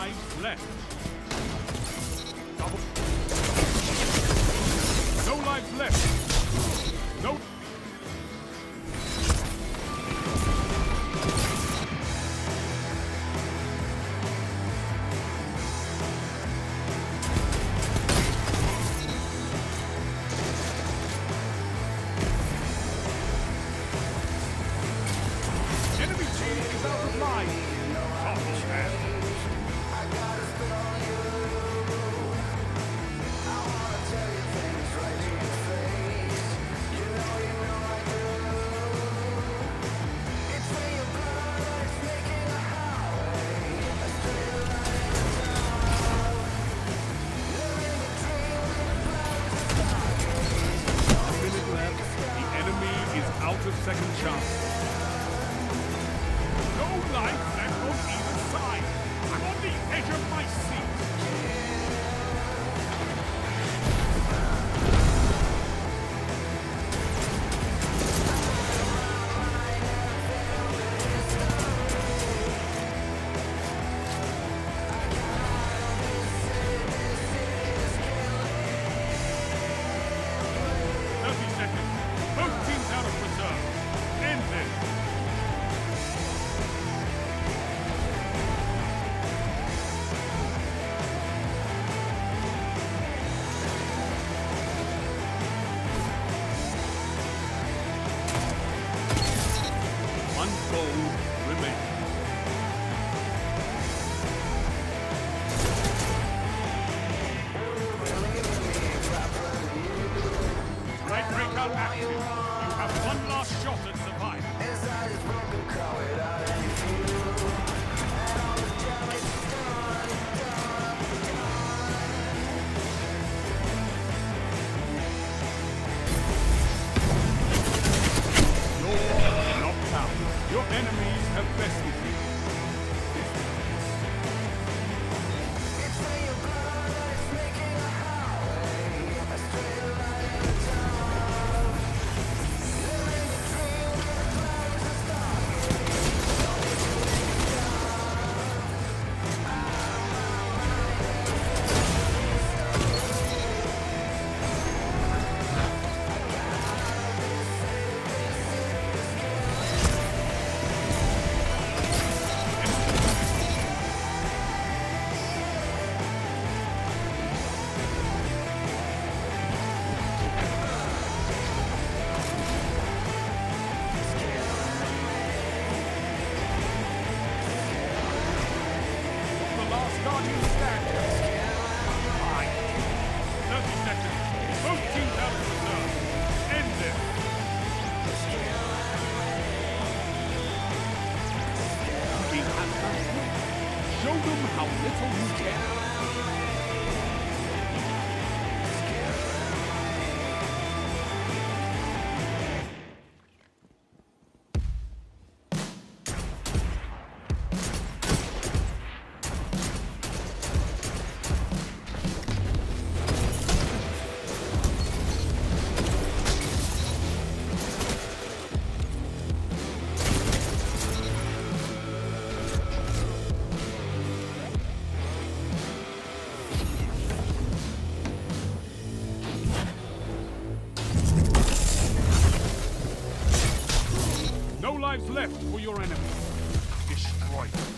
lives left. Double. No lives left. No. One little you lives left for your enemy. Destroy them.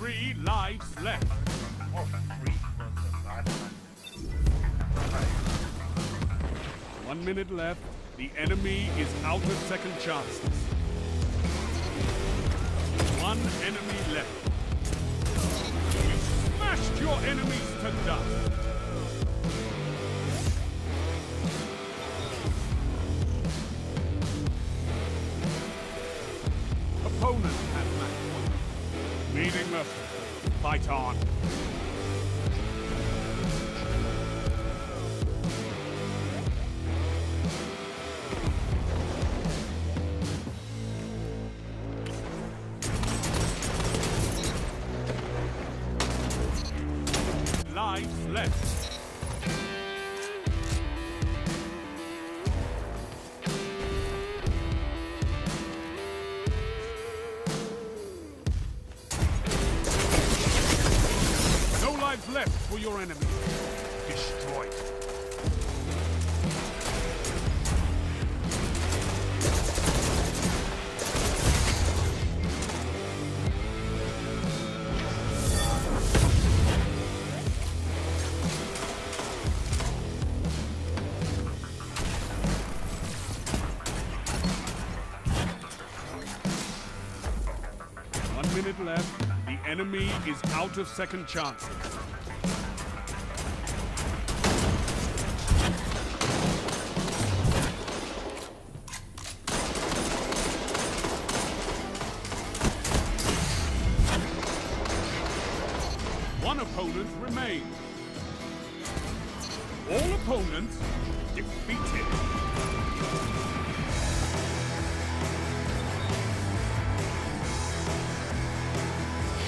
Three lives left. One minute left. The enemy is out of second chances. One enemy left. Your enemies to dust. Opponent has match. Meaningless. Fight on. left. No lives left for your enemy. Destroyed. left, the enemy is out of second chances. One opponent remains. All opponents defeated.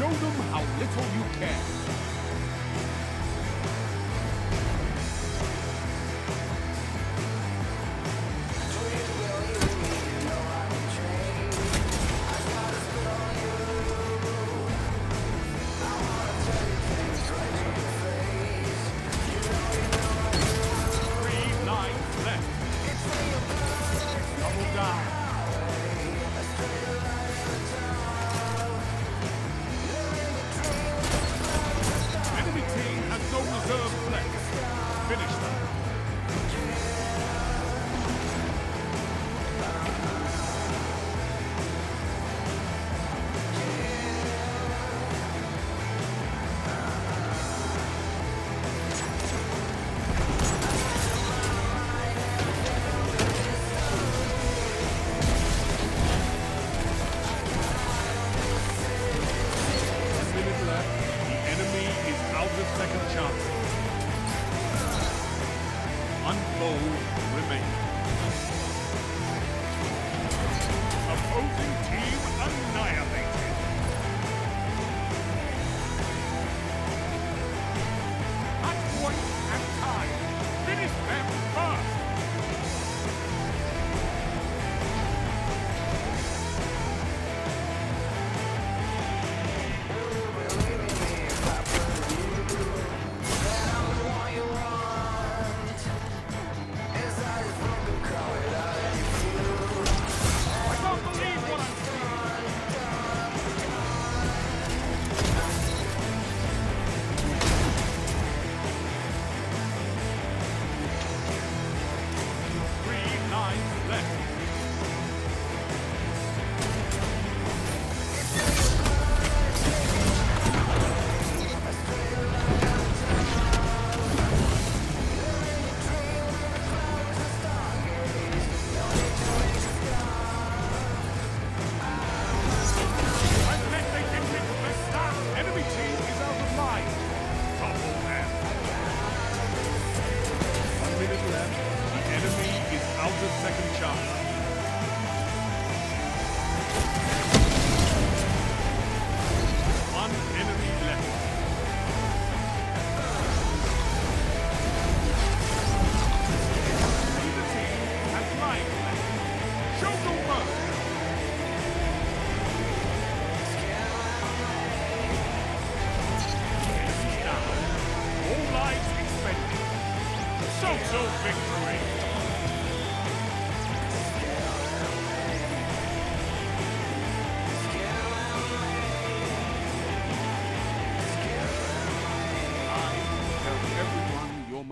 Show them how little you care.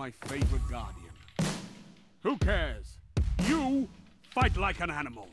my favorite guardian. Who cares? You fight like an animal.